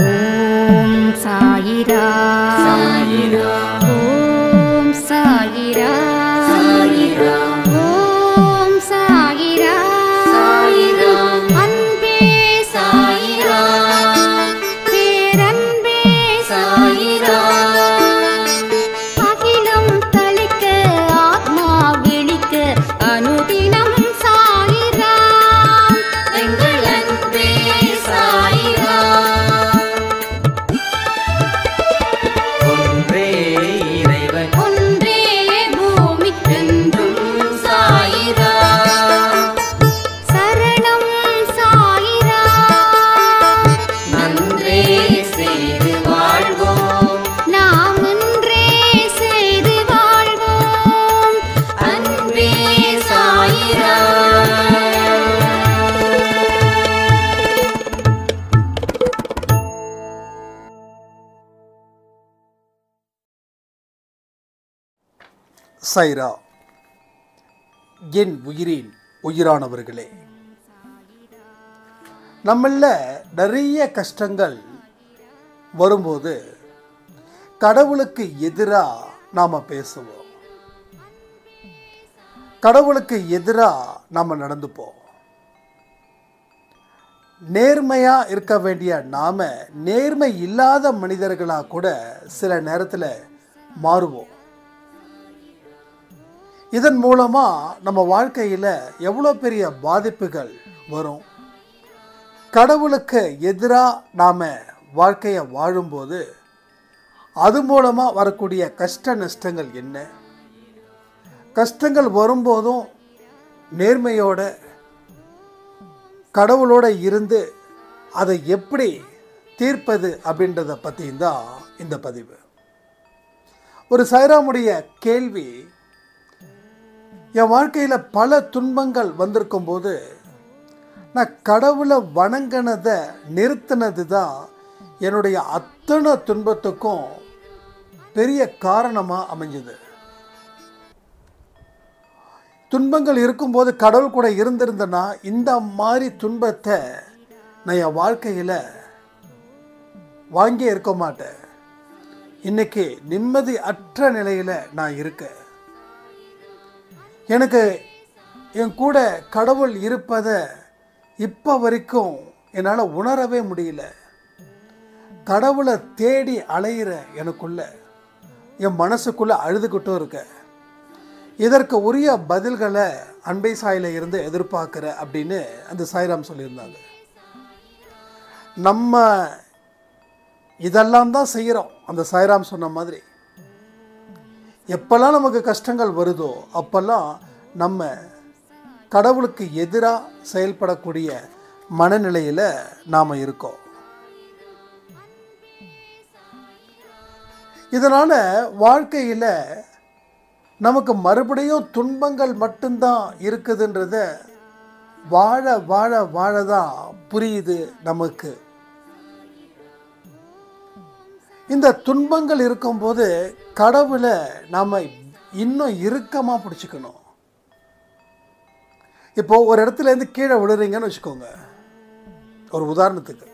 ஓம் சாயிரா சைரா. என் உயிரின் உயிரானவர்களே. நம்மள நிறைய கஷ்டங்கள் வரும்போது கடவுளுக்கு எதிராக நாம் பேசுவோம். கடவுளுக்கு எதிராக நாம் நடந்துப்போம். நேர்மையாக இருக்க வேண்டிய நாம் நேர்மை இல்லாத மனிதர்களாக கூட சில நேரத்தில் மாறுவோம். இதன் மூலமாக நம்ம வாழ்க்கையில் எவ்வளோ பெரிய பாதிப்புகள் வரும்? கடவுளுக்கு எதிராக நாம் வாழ்க்கையை வாழும்போது அது மூலமாக வரக்கூடிய கஷ்ட நஷ்டங்கள் என்ன? கஷ்டங்கள் வரும்போதும் நேர்மையோட கடவுளோட இருந்து அதை எப்படி தீர்ப்பது அப்படின்றத பற்றியும் தான் இந்த பதிவு. ஒரு சைராமுடைய கேள்வி என் வாழ்க்கையில் பல துன்பங்கள் வந்திருக்கும் போது நான் கடவுளை வணங்கினதை நிறுத்தினது தான் என்னுடைய அத்தனை துன்பத்துக்கும் பெரிய காரணமாக அமைஞ்சது. துன்பங்கள் இருக்கும்போது கடவுள் கூட இருந்திருந்தேன்னா இந்த மாதிரி துன்பத்தை நான் என் வாழ்க்கையில் வாங்கியே இருக்க மாட்டேன். இன்னைக்கு நிம்மதி அற்ற நிலையில் நான் இருக்கேன். எனக்கு என் கூட கடவுள் இருப்பதை இப்போ வரைக்கும் என்னால் உணரவே முடியல. கடவுளை தேடி அலையிற எனக்குள்ள என் மனசுக்குள்ளே அழுதுகிட்டும் இருக்க. இதற்கு உரிய பதில்களை அன்பை சாயில இருந்து எதிர்பார்க்குற அப்படின்னு அந்த சாய்ராம் சொல்லியிருந்தாங்க. நம்ம இதெல்லாம் தான் செய்கிறோம் அந்த சாய்ராம் சொன்ன மாதிரி. எப்பெல்லாம் நமக்கு கஷ்டங்கள் வருதோ அப்பெல்லாம் நம்ம கடவுளுக்கு எதிராக செயல்படக்கூடிய மனநிலையில் நாம் இருக்கோம். இதனால் வாழ்க்கையில் நமக்கு மறுபடியும் துன்பங்கள் மட்டும்தான் இருக்குதுன்றத வாழ வாழ வாழ தான் புரியுது நமக்கு. இந்த துன்பங்கள் இருக்கும்போது கடவுளை நாம் இன்னும் இறுக்கமாக பிடிச்சிக்கணும். இப்போ ஒரு இடத்துல இருந்து கீழே விழுறீங்கன்னு வச்சுக்கோங்க. ஒரு உதாரணத்துக்கு.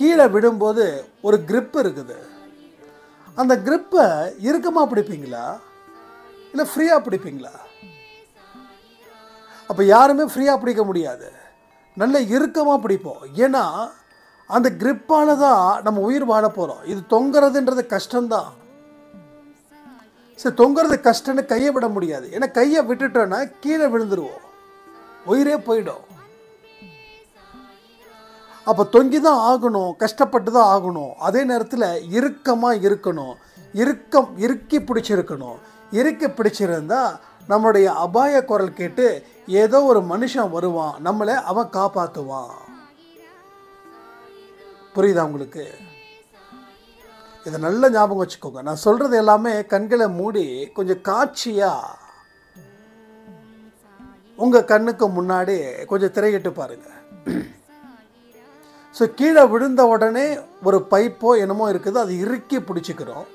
கீழே விடும்போது ஒரு grip இருக்குது. அந்த கிரிப்பை இறுக்கமாக பிடிப்பீங்களா? இல்லை ஃப்ரீயாக பிடிப்பீங்களா? அப்போ யாருமே ஃப்ரீயாக பிடிக்க முடியாது. நல்ல இறுக்கமாக பிடிப்போம். ஏன்னா அந்த கிரிப்பால் தான் நம்ம உயிர் வாழ போகிறோம் இது தொங்குறதுன்றது கஷ்டம்தான். சரி தொங்குறது கஷ்டம்னு கையை விட முடியாது. ஏன்னா கையை விட்டுட்டோன்னா கீழே விழுந்துருவோம். உயிரே போயிடும். அப்போ தொங்கி தான் ஆகணும் கஷ்டப்பட்டு தான் ஆகணும். அதே நேரத்தில் இறுக்கமாக இருக்கணும். இறுக்கம் இறுக்கி பிடிச்சிருக்கணும். இறுக்கி பிடிச்சிருந்தா நம்மளுடைய அபாய குரல் கேட்டு ஏதோ ஒரு மனுஷன் வருவான். நம்மளை அவன் காப்பாற்றுவான் புரியுதா உங்களுக்கு? இதை நல்ல ஞாபகம் வச்சுக்கோங்க. நான் சொல்கிறது எல்லாமே கண்களை மூடி கொஞ்சம் காட்சியாக உங்கள் கண்ணுக்கு முன்னாடி கொஞ்சம் திரையிட்டு பாருங்க. ஸோ கீழே விழுந்த உடனே ஒரு பைப்போ என்னமோ இருக்குது. அது இறுக்கி பிடிச்சிக்கிறோம்.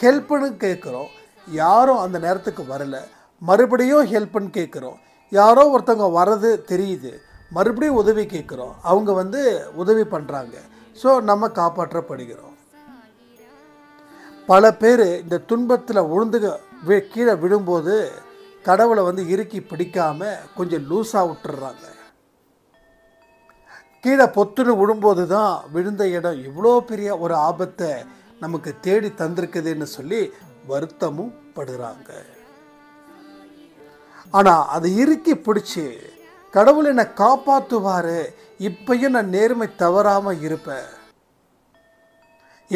ஹெல்ப்புன்னு கேட்குறோம். யாரும் அந்த நேரத்துக்கு வரல. மறுபடியும் ஹெல்ப்புன்னு கேட்குறோம். யாரோ ஒருத்தவங்க வர்றது தெரியுது. மறுபடியும் உதவி கேட்குறோம். அவங்க வந்து உதவி பண்ணுறாங்க ஸோ நம்ம காப்பாற்றப்படுகிறோம். பல பேர் இந்த துன்பத்தில் உழுந்து வி- கீழே விழும்போது கடவுளை வந்து இறுக்கி பிடிக்காம கொஞ்சம் லூஸாக விட்டுறாங்க. கீழே பொத்துன்னு விழும்போது தான் விழுந்த இடம் இவ்வளோ பெரிய ஒரு ஆபத்தை நமக்கு தேடி தந்திருக்குதுன்னு சொல்லி வருத்தமும் படுறாங்க. ஆனால் அதை இறுக்கி பிடிச்சி கடவுள் என்னை காப்பாற்றுவார் இப்பையும் நான் நேர்மை தவறாமல் இருப்பேன்.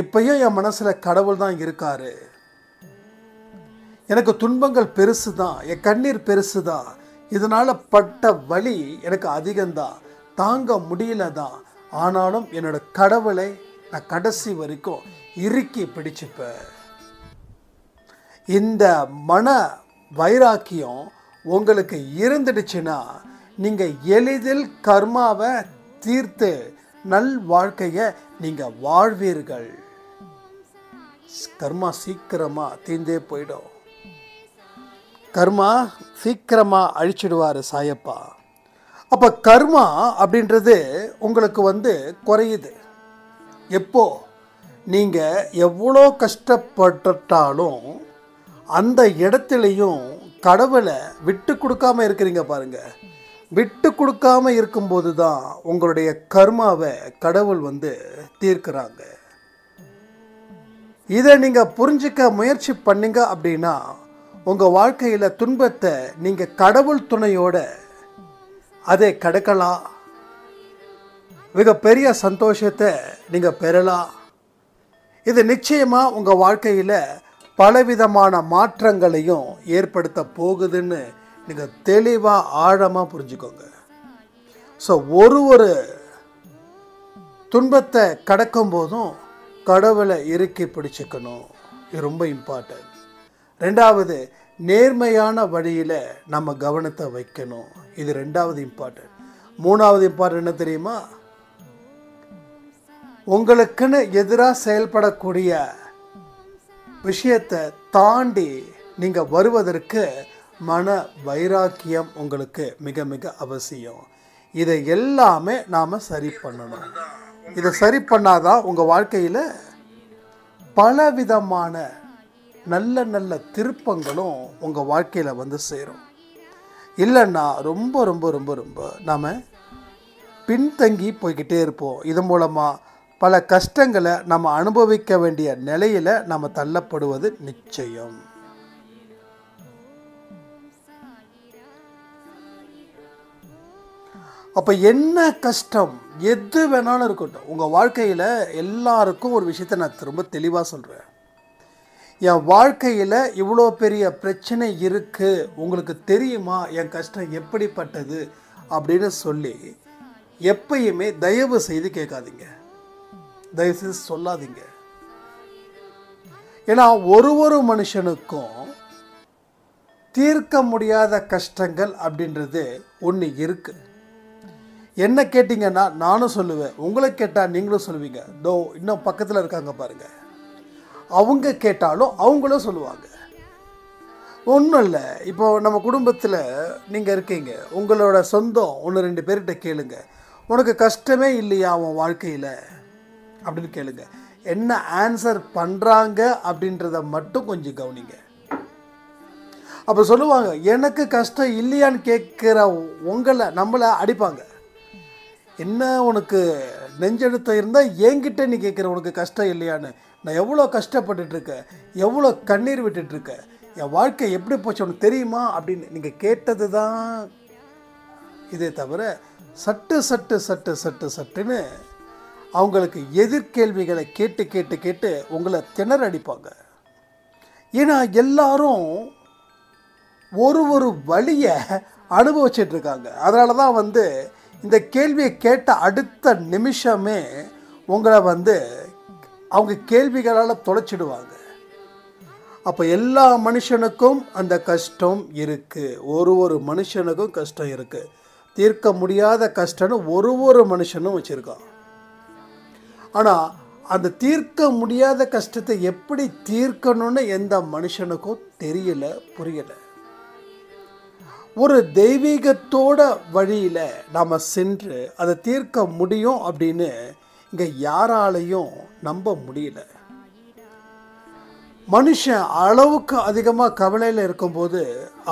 இப்பையும் என் மனசில் கடவுள் தான் இருக்கார். எனக்கு துன்பங்கள் பெருசு தான் என் கண்ணீர் பெருசு தான் இதனால் பட்ட வலி எனக்கு அதிகம்தான். தாங்க முடியல தான் ஆனாலும் என்னோட கடவுளை நான் கடைசி வரைக்கும் இறுக்கி பிடிச்சிப்பேன். இந்த மன வைராக்கியம் உங்களுக்கு இருந்துடுச்சுன்னா நீங்கள் எளிதில் கர்மாவை தீர்த்து நல் வாழ்க்கையை நீங்கள் வாழ்வீர்கள். கர்மா சீக்கிரமாக தீர்ந்தே போயிடும். கர்மா சீக்கிரமாக அழிச்சிடுவார் சாயப்பா. அப்போ கர்மா அப்படின்றது உங்களுக்கு வந்து குறையுது. எப்போ? நீங்கள் எவ்வளோ கஷ்டப்பட்டுட்டாலும் அந்த இடத்துலையும் கடவுளை விட்டு கொடுக்காம இருக்கிறீங்க பாருங்கள் விட்டு கொடுக்காம இருக்கும்போது தான் உங்களுடைய கர்மாவை கடவுள் வந்து தீர்க்கிறாங்க. இதை நீங்கள் புரிஞ்சிக்க முயற்சி பண்ணீங்க அப்படின்னா உங்கள் வாழ்க்கையில் துன்பத்தை நீங்கள் கடவுள் துணையோட அதை கடக்கலாம். மிகப்பெரிய சந்தோஷத்தை நீங்கள் பெறலாம். இது நிச்சயமாக உங்கள் வாழ்க்கையில் பலவிதமான மாற்றங்களையும் ஏற்படுத்த போகுதுன்னு நீங்கள் தெளிவாக ஆழமாக புரிஞ்சுக்கோங்க. ஸோ ஒரு ஒரு துன்பத்தை கடக்கும் போதும் கடவுளை இறுக்கி பிடிச்சிக்கணும். இது ரொம்ப இம்பார்ட்டன்ட் ரெண்டாவது நேர்மையான வழியில் நம்ம கவனத்தை வைக்கணும். இது ரெண்டாவது இம்பார்ட்டன்ட் மூணாவது இம்பார்ட்டன்ட் என்ன தெரியுமா? உங்களுக்குன்னு எதிராக செயல்படக்கூடிய விஷயத்தை தாண்டி நீங்கள் வருவதற்கு மன வைராக்கியம் உங்களுக்கு மிக மிக அவசியம். இதை எல்லாமே நாம் சரி பண்ணணும். இதை சரி பண்ணாதான் உங்கள் வாழ்க்கையில் பலவிதமான நல்ல நல்ல திருப்பங்களும் உங்கள் வாழ்க்கையில் வந்து சேரும். இல்லைன்னா ரொம்ப ரொம்ப ரொம்ப ரொம்ப நாம் பின்தங்கி போய்கிட்டே இருப்போம். இது மூலமாக பல கஷ்டங்களை நம்ம அனுபவிக்க வேண்டிய நிலையில் நம்ம தள்ளப்படுவது நிச்சயம். அப்போ என்ன கஷ்டம்? எது வேணாலும் இருக்கட்டும். உங்கள் வாழ்க்கையில் எல்லாருக்கும் ஒரு விஷயத்தை நான் திரும்ப தெளிவாக சொல்கிறேன் என் வாழ்க்கையில் இவ்வளோ பெரிய பிரச்சனை இருக்குது உங்களுக்கு தெரியுமா? என் கஷ்டம் எப்படிப்பட்டது? அப்படின்னு சொல்லி எப்பயுமே தயவு செய்து கேட்காதீங்க. தயவு செய்து சொல்லாதீங்க. ஏன்னா ஒரு ஒரு மனுஷனுக்கும் தீர்க்க முடியாத கஷ்டங்கள் அப்படின்றது ஒன்று இருக்குது என்ன கேட்டிங்கன்னா நானும் சொல்லுவேன். உங்களை கேட்டால் நீங்களும் சொல்லுவீங்க. தோ இன்னும் பக்கத்தில் இருக்காங்க பாருங்கள் அவங்க கேட்டாலும் அவங்களும் சொல்லுவாங்க. ஒன்றும் இல்லை. இப்போ நம்ம குடும்பத்தில் நீங்கள் இருக்கீங்க. உங்களோட சொந்தம் ஒன்று ரெண்டு பேர்கிட்ட கேளுங்க. உனக்கு கஷ்டமே இல்லையா அவன் வாழ்க்கையில்? அப்படின்னு கேளுங்க. என்ன ஆன்சர் பண்ணுறாங்க அப்படின்றத மட்டும் கொஞ்சம் கவனிங்க. அப்போ சொல்லுவாங்க எனக்கு கஷ்டம் இல்லையான்னு கேட்குற உங்களை நம்மளை அடிப்பாங்க. என்ன உனக்கு நெஞ்செழுத்த இருந்தால் என்கிட்ட நீ கேட்குற உனக்கு கஷ்டம் இல்லையான்னு? நான் எவ்வளோ கஷ்டப்பட்டுட்ருக்கேன் எவ்வளோ கண்ணீர் விட்டுட்ருக்கேன் என் வாழ்க்கை எப்படி போச்சு உனக்கு தெரியுமா அப்படின்னு நீங்கள் கேட்டது தான் இதே தவிர சட்டு சட்டு சட்டு சட்டு சட்டுன்னு அவங்களுக்கு எதிர்கேள்விகளை கேட்டு கேட்டு கேட்டு உங்களை திணற அடிப்பாங்க ஏன்னா எல்லாரும் ஒரு ஒரு வழியை அனுபவிச்சிட்ருக்காங்க. அதனால தான் வந்து இந்த கேள்வியை கேட்ட அடுத்த நிமிஷமே உங்களை வந்து அவங்க கேள்விகளால் தொலைச்சிடுவாங்க. அப்போ எல்லா மனுஷனுக்கும் அந்த கஷ்டம் இருக்குது ஒரு ஒரு மனுஷனுக்கும் கஷ்டம் இருக்குது தீர்க்க முடியாத கஷ்டம்னு ஒரு ஒரு மனுஷனும் வச்சுருக்கான். ஆனால் அந்த தீர்க்க முடியாத கஷ்டத்தை எப்படி தீர்க்கணும்னு எந்த மனுஷனுக்கும் தெரியல புரியலை. ஒரு தெய்வீகத்தோட வழியில் நாம் சென்று அதை தீர்க்க முடியும் அப்படின்னு இங்கே யாராலையும் நம்ப முடியல. மனுஷன் அளவுக்கு அதிகமாக கவலையில் இருக்கும்போது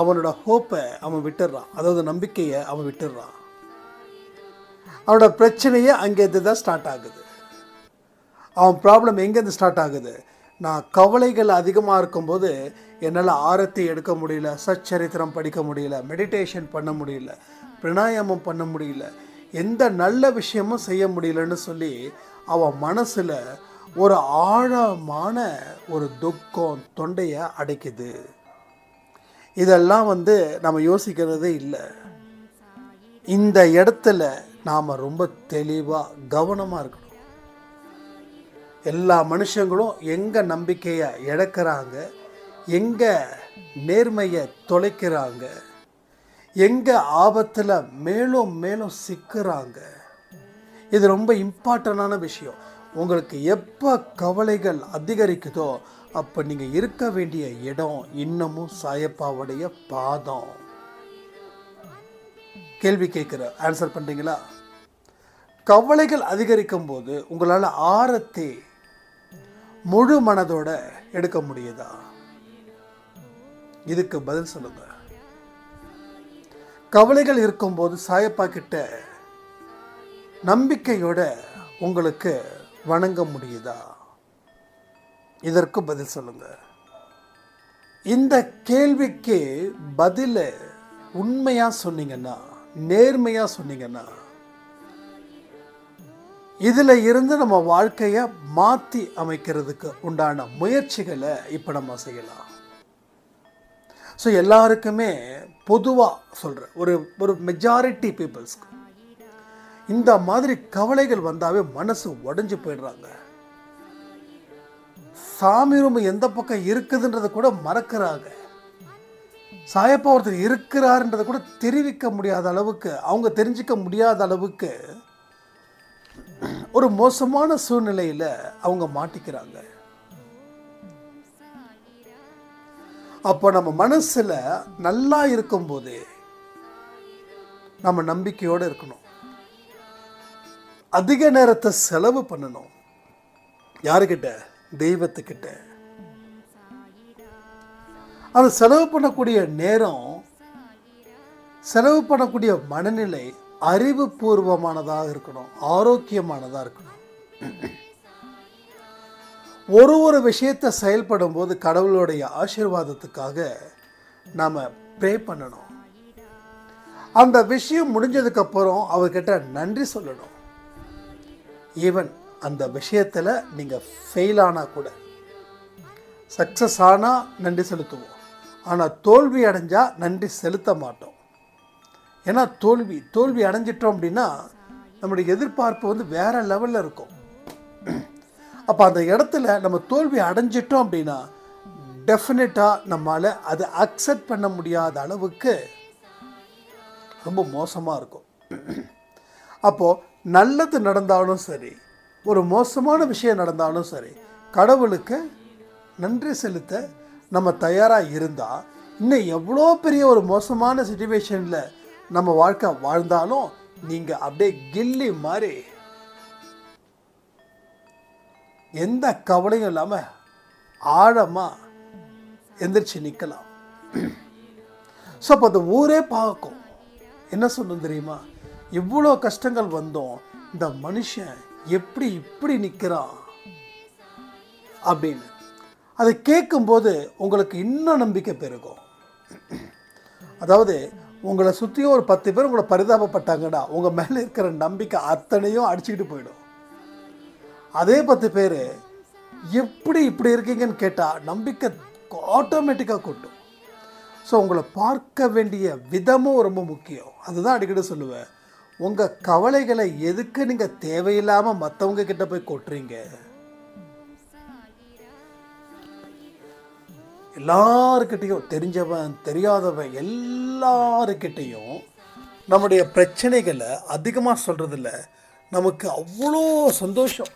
அவனோட ஹோப்பை அவன் விட்டுடுறான் அதாவது நம்பிக்கையை அவன் விட்டுடுறான் அவனோட பிரச்சனையே அங்கேருந்து தான் ஸ்டார்ட் ஆகுது. அவன் ப்ராப்ளம் எங்கேருந்து ஸ்டார்ட் ஆகுது? நான் கவலைகள் அதிகமாக இருக்கும்போது என்னால் ஆரத்தி எடுக்க முடியல சச்சரித்திரம் படிக்க முடியல மெடிடேஷன் பண்ண முடியல பிரணாயாமம் பண்ண முடியல எந்த நல்ல விஷயமும் செய்ய முடியலன்னு சொல்லி அவன் மனசில் ஒரு ஆழமான ஒரு துக்கம் தொண்டையை அடைக்குது. இதெல்லாம் வந்து நம்ம யோசிக்கிறதே இல்லை. இந்த இடத்துல நாம் ரொம்ப தெளிவாக கவனமாக இருக்கணும். எல்லா மனுஷங்களும் எங்கே நம்பிக்கையை இழக்கிறாங்க எங்கே நேர்மையை தொலைக்கிறாங்க? எங்கே ஆபத்தில் மேலும் மேலும் சிக்கிறாங்க? இது ரொம்ப இம்பார்ட்டண்டான விஷயம். உங்களுக்கு எப்போ கவலைகள் அதிகரிக்குதோ அப்போ நீங்கள் இருக்க வேண்டிய இடம் இன்னமும் சாயப்பாவுடைய பாதம். கேள்வி கேட்குற ஆன்சர் பண்ணுறீங்களா கவலைகள் அதிகரிக்கும் போது உங்களால் ஆரத்தி முழு மனதோட எடுக்க முடியுதா? இதுக்கு பதில் சொல்லுங்க. கவலைகள் இருக்கும்போது சாயப்பா கிட்ட நம்பிக்கையோட உங்களுக்கு வணங்க முடியுதா? இதற்கு பதில் சொல்லுங்க. இந்த கேள்விக்கு பதில உண்மையா சொன்னீங்கன்னா நேர்மையா சொன்னீங்கன்னா இதில் இருந்து நம்ம வாழ்க்கையை மாற்றி அமைக்கிறதுக்கு உண்டான முயற்சிகளை இப்போ நம்ம செய்யலாம். ஸோ எல்லாருக்குமே பொதுவாக சொல்கிறேன் ஒரு ஒரு மெஜாரிட்டி பீப்புள்ஸ்க்கு இந்த மாதிரி கவலைகள் வந்தாவே மனசு உடஞ்சி போயிடுறாங்க. சாமி ரூம் எந்த பக்கம் இருக்குதுன்றதை கூட மறக்கிறாங்க. சாயப்பா ஒருத்தர் இருக்கிறாருன்றதை கூட தெரிவிக்க முடியாத அளவுக்கு அவங்க தெரிஞ்சுக்க முடியாத அளவுக்கு ஒரு மோசமான சூழ்நிலையில் அவங்க மாட்டிக்கிறாங்க. அப்போ நம்ம மனசில் நல்லா இருக்கும்போது நம்ம நம்பிக்கையோடு இருக்கணும். அதிக நேரத்தை செலவு பண்ணணும். யாருக்கிட்ட? தெய்வத்துக்கிட்ட. அந்த செலவு பண்ணக்கூடிய நேரம் செலவு பண்ணக்கூடிய மனநிலை அறிவுபூர்வமானதாக இருக்கணும். ஆரோக்கியமானதாக இருக்கணும். ஒரு ஒரு விஷயத்தை செயல்படும் போது கடவுளுடைய ஆசீர்வாதத்துக்காக நாம் ப்ரே பண்ணணும். அந்த விஷயம் முடிஞ்சதுக்கப்புறம் அவர்கிட்ட நன்றி சொல்லணும். ஈவன் அந்த விஷயத்தில் நீங்கள் ஃபெயில் ஆனால் கூட சக்ஸஸ் ஆனால் நன்றி செலுத்துவோம். ஆனால் தோல்வி அடைஞ்சால் நன்றி செலுத்த மாட்டோம். ஏன்னா தோல்வி தோல்வி அடைஞ்சிட்டோம் அப்படின்னா நம்முடைய எதிர்பார்ப்பு வந்து வேறு லெவலில் இருக்கும். அப்போ அந்த இடத்துல நம்ம தோல்வி அடைஞ்சிட்டோம் அப்படின்னா டெஃபினட்டாக நம்மால் அதை அக்செப்ட் பண்ண முடியாத அளவுக்கு ரொம்ப மோசமாக இருக்கும். அப்போது நல்லது நடந்தாலும் சரி ஒரு மோசமான விஷயம் நடந்தாலும் சரி கடவுளுக்கு நன்றி செலுத்த நம்ம தயாராக இருந்தால் இன்னும் எவ்வளோ பெரிய ஒரு மோசமான சுச்சுவேஷனில் நம்ம வாழ்க்கை வாழ்ந்தாலும் நீங்கள் அப்படியே கில்லி மாதிரி எந்த கவலையும் இல்லாமல் ஆழமாக எந்திரிச்சு நிற்கலாம் ஸோ அப்போ அந்த ஊரே பார்க்கும். என்ன சொல்லணும் தெரியுமா? இவ்வளோ கஷ்டங்கள் வந்தோம் இந்த மனுஷன் எப்படி இப்படி நிற்கிறான் அப்படின்னு. அதை கேட்கும்போது உங்களுக்கு இன்னும் நம்பிக்கை பெருகும். அதாவது உங்களை சுற்றியும் ஒரு பத்து பேர் உங்களை பரிதாபப்பட்டாங்கன்னா உங்கள் மேலே இருக்கிற நம்பிக்கை அத்தனையும் அடிச்சுக்கிட்டு போயிடும். அதே பத்து பேர் எப்படி இப்படி இருக்கீங்கன்னு கேட்டால் நம்பிக்கை ஆட்டோமேட்டிக்காக கொட்டும். ஸோ உங்களை பார்க்க வேண்டிய விதமும் ரொம்ப முக்கியம். அதுதான் அடிக்கடி சொல்லுவேன். உங்கள் கவலைகளை எதுக்கு நீங்கள் தேவையில்லாமல் மற்றவங்க கிட்ட போய் கொட்டுறீங்க? எல்லாருக்கிட்டையும் தெரிஞ்சவன் தெரியாதவன் எல்லாருக்கிட்டையும் நம்முடைய பிரச்சனைகளை அதிகமாக சொல்கிறதில்ல நமக்கு அவ்வளோ சந்தோஷம்.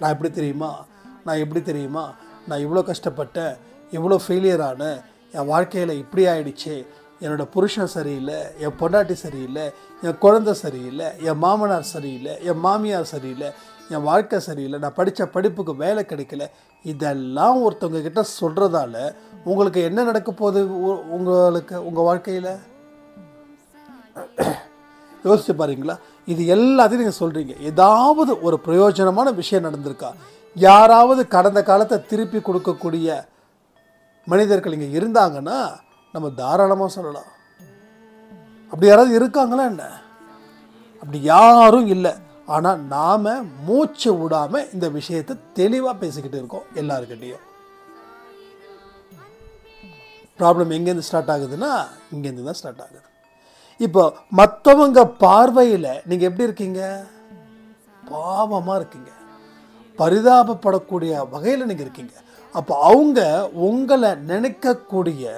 நான் எப்படி தெரியுமா? நான் எப்படி தெரியுமா? நான் இவ்வளோ கஷ்டப்பட்டேன் இவ்வளோ ஃபெயிலியர் ஆனேன் என் வாழ்க்கையில் இப்படி ஆயிடுச்சு. என்னோட புருஷன் சரியில்லை என் பொண்டாட்டி சரியில்லை என் குழந்தை சரியில்லை என் மாமனார் சரியில்லை என் மாமியார் சரியில்லை என் வாழ்க்கை சரியில்லை நான் படித்த படிப்புக்கு வேலை கிடைக்கல. இதெல்லாம் ஒருத்தவங்க கிட்ட சொல்கிறதால உங்களுக்கு என்ன நடக்க போகுது உ- உங்களுக்கு உங்கள் வாழ்க்கையில்? யோசிச்சு பாருங்களா. இது எல்லாத்தையும் நீங்கள் சொல்கிறீங்க ஏதாவது ஒரு பிரயோஜனமான விஷயம் நடந்திருக்கா? யாராவது கடந்த காலத்தை திருப்பி கொடுக்கக்கூடிய மனிதர்கள் இங்கே இருந்தாங்கன்னா நம்ம தாராளமாக சொல்லலாம். அப்படி யாராவது இருக்காங்களா என்ன? அப்படி யாரும் இல்லை. ஆனால் நாம் மூச்சு விடாமல் இந்த விஷயத்தை தெளிவாக பேசிக்கிட்டு இருக்கோம் எல்லாருக்கிட்டேயும் ப்ராப்ளம் எங்கேருந்து ஸ்டார்ட் ஆகுதுன்னா இங்கேருந்து தான் ஸ்டார்ட் ஆகுது. இப்போ மற்றவங்க பார்வையில் நீங்கள் எப்படி இருக்கீங்க? பாவமாக இருக்கீங்க. பரிதாபப்படக்கூடிய வகையில் நீங்கள் இருக்கீங்க. அப்போ அவங்க உங்களை நினைக்கக்கூடிய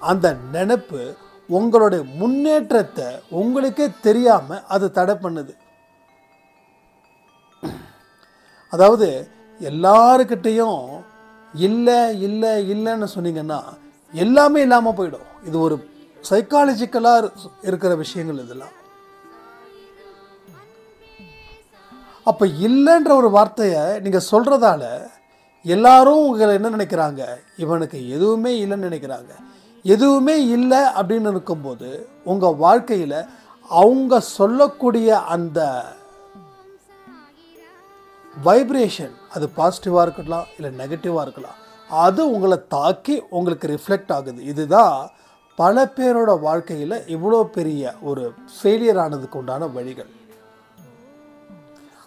அந்த நினைப்பு உங்களுடைய முன்னேற்றத்தை உங்களுக்கே தெரியாமல் அது தடை பண்ணுது. அதாவது எல்லாருக்கிட்டேயும் இல்லை இல்லை இல்லைன்னு சொன்னீங்கன்னா எல்லாமே இல்லாமல் போயிடும். இது ஒரு சைக்காலஜிக்கலாக இருக்கிற விஷயங்கள் இதெல்லாம். அப்போ இல்லைன்ற ஒரு வார்த்தையை நீங்கள் சொல்கிறதால எல்லாரும் உங்களை என்ன நினைக்கிறாங்க? இவனுக்கு எதுவுமே இல்லைன்னு நினைக்கிறாங்க. எதுவுமே இல்லை அப்படின்னு இருக்கும்போது உங்கள் வாழ்க்கையில் அவங்க சொல்லக்கூடிய அந்த வைப்ரேஷன் அது பாசிட்டிவாக இருக்கலாம் இல்லை நெகட்டிவாக இருக்கலாம் அது உங்களை தாக்கி உங்களுக்கு ரிஃப்ளெக்ட் ஆகுது. இதுதான் பல பேரோட வாழ்க்கையில் இவ்வளோ பெரிய ஒரு ஃபெயிலியர் ஆனதுக்கு உண்டான வழிகள்.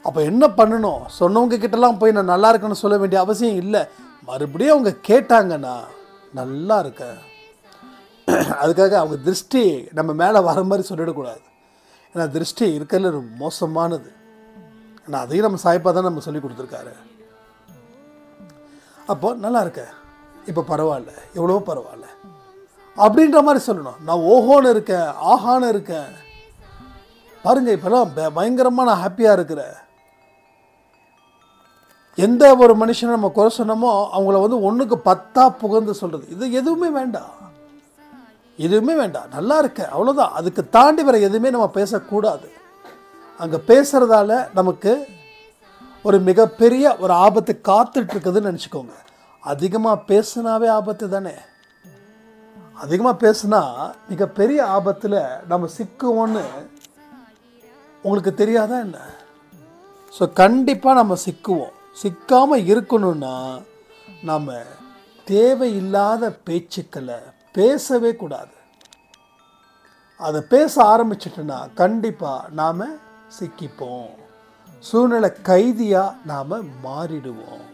அப்போ என்ன பண்ணணும்? சொன்னவங்க கிட்டலாம் போய் நான் நல்லா இருக்கேன்னு சொல்ல வேண்டிய அவசியம் இல்லை. மறுபடியும் அவங்க கேட்டாங்கன்னா நல்லா இருக்கேன் அதுக்காக அவங்க திருஷ்டி நம்ம மேலே வர மாதிரி சொல்லிடக்கூடாது. ஏன்னா திருஷ்டி இருக்கிறதுல ஒரு மோசமானது. ஆனால் அதையும் நம்ம சாய்ப்பா தான் நம்ம சொல்லி கொடுத்துருக்காரு. அப்போது நல்லா இருக்க. இப்போ பரவாயில்ல. எவ்வளோ பரவாயில்ல. அப்படின்ற மாதிரி சொல்லணும். நான் ஓஹோன்னு இருக்கேன் ஆஹான்னு இருக்கேன். பாருங்க இப்போல்லாம் பயங்கரமாக நான் ஹாப்பியாக இருக்கிறேன். எந்த ஒரு மனுஷனை நம்ம குறை சொன்னோமோ அவங்கள வந்து ஒன்றுக்கு பத்தா புகழ்ந்து சொல்கிறது இது எதுவுமே வேண்டாம். எதுவுமே வேண்டாம். நல்லா இருக்க அவ்வளோதான் அதுக்கு தாண்டி வர எதுவுமே நம்ம பேசக்கூடாது. அங்கே பேசுகிறதால நமக்கு ஒரு மிகப்பெரிய ஒரு ஆபத்து காத்துட்ருக்குதுன்னு நினச்சிக்கோங்க. அதிகமாக பேசுனாவே ஆபத்து தானே அதிகமாக பேசுனா மிகப்பெரிய ஆபத்தில் நம்ம சிக்குவோன்னு உங்களுக்கு தெரியாதா என்ன? ஸோ கண்டிப்பாக நம்ம சிக்குவோம். சிக்காமல் இருக்கணும்னா நம்ம தேவையில்லாத பேச்சுக்களை பேசவே கூடாது. அதை பேச ஆரம்பிச்சிட்டோன்னா கண்டிப்பாக நாம் சிக்கிப்போம். சூழ்நிலை கைதியாக நாம் மாறிடுவோம்.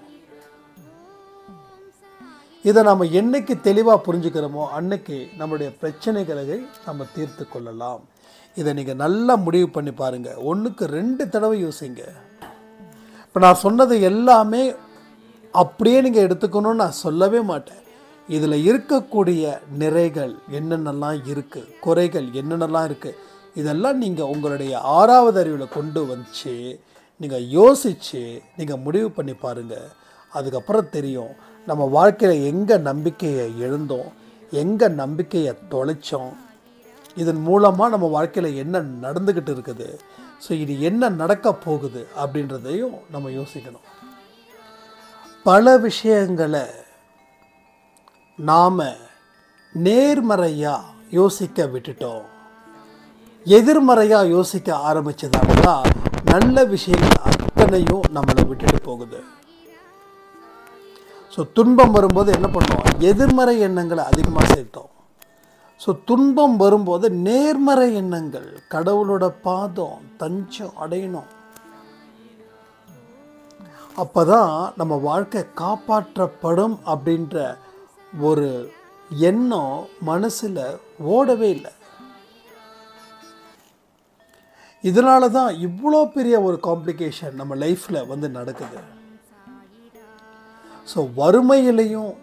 இதை நம்ம என்னைக்கு தெளிவாக புரிஞ்சுக்கிறோமோ அன்னைக்கு நம்மளுடைய பிரச்சனைகளை நம்ம தீர்த்து கொள்ளலாம். இதை நீங்கள் நல்லா முடிவு பண்ணி பாருங்கள் ஒன்றுக்கு ரெண்டு தடவை யோசிங்க. இப்போ நான் சொன்னது எல்லாமே அப்படியே நீங்கள் எடுத்துக்கணும்னு நான் சொல்லவே மாட்டேன். இதில் இருக்கக்கூடிய நிறைகள் என்னென்னலாம் இருக்குது குறைகள் என்னென்னலாம் இருக்குது இதெல்லாம் நீங்கள் உங்களுடைய ஆறாவது அறிவில் கொண்டு வந்துச்சு. நீங்கள் யோசித்து நீங்கள் முடிவு பண்ணி பாருங்கள் அதுக்கப்புறம் தெரியும். நம்ம வாழ்க்கையில் எங்கே நம்பிக்கையை எழுந்தோம்? எங்கே நம்பிக்கையை தொலைச்சோம்? இதன் மூலமாக நம்ம வாழ்க்கையில் என்ன நடந்துக்கிட்டு இருக்குது? ஸோ இது என்ன நடக்க போகுது அப்படின்றதையும் நம்ம யோசிக்கணும். பல விஷயங்களை நாம் நேர்மறையாக யோசிக்க விட்டுட்டோம். எதிர்மறையாக யோசிக்க ஆரம்பித்ததால் தான் நல்ல விஷயங்கள் அத்தனையும் நம்மளை விட்டுட்டு போகுது. ஸோ துன்பம் வரும்போது என்ன பண்ணுவோம்? எதிர்மறை எண்ணங்களை அதிகமாக சேர்த்தோம். ஸோ துன்பம் வரும்போது நேர்மறை எண்ணங்கள் கடவுளோட பாதம் தஞ்சம் அடையணும். அப்போதான் நம்ம வாழ்க்கை காப்பாற்றப்படும் அப்படின்ற ஒரு எண்ணம் மனசில் ஓடவே இல்லை. இதனால தான் இவ்வளோ பெரிய ஒரு காம்ப்ளிகேஷன் நம்ம லைஃப்பில் வந்து நடக்குது. ஸோ வறுமையிலையும்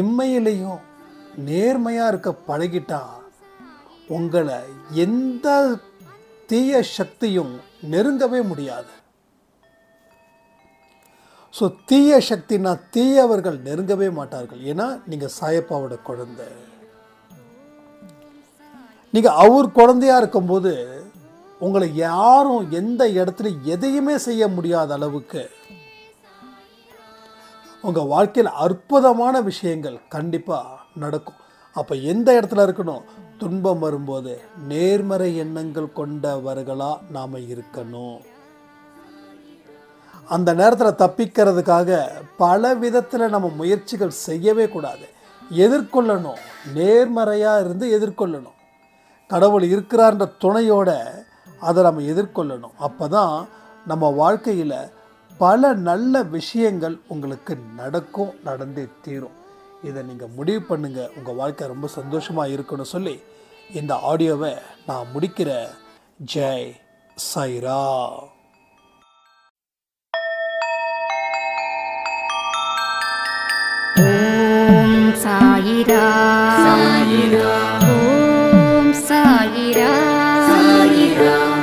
இம்மையிலையும் நேர்மையாக இருக்க பழகிட்டா உங்களை எந்த தீய சக்தியும் நெருங்கவே முடியாது. ஸோ தீய சக்தினா தீயவர்கள் நெருங்கவே மாட்டார்கள். ஏன்னா நீங்கள் சாயப்பாவோட குழந்தை. நீங்கள் அவர் குழந்தையாக இருக்கும்போது உங்களை யாரும் எந்த இடத்துல எதையுமே செய்ய முடியாத அளவுக்கு உங்கள் வாழ்க்கையில் அற்புதமான விஷயங்கள் கண்டிப்பாக நடக்கும். அப்போ எந்த இடத்துல இருக்கணும்? துன்பம் வரும்போது நேர்மறை எண்ணங்கள் கொண்டவர்களாக நாம் இருக்கணும். அந்த நேரத்தில் தப்பிக்கிறதுக்காக பல விதத்தில் நம்ம முயற்சிகள் செய்யவே கூடாது. எதிர்கொள்ளணும். நேர்மறையாக இருந்து எதிர்கொள்ளணும். கடவுள் இருக்கிறான்ற துணையோட அதை நம்ம எதிர்கொள்ளணும். அப்போ தான் நம்ம வாழ்க்கையில் பல நல்ல விஷயங்கள் உங்களுக்கு நடக்கும் நடந்தே தீரும். இதை நீங்கள் முடிவு பண்ணுங்க. உங்கள் வாழ்க்கை ரொம்ப சந்தோஷமாக இருக்குன்னு சொல்லி இந்த ஆடியோவை நான் முடிக்கிற. ஜெய் சைரா ஓம் சாயிரா. சாயிரா. ஓம் சாயிரா. சாயிரா.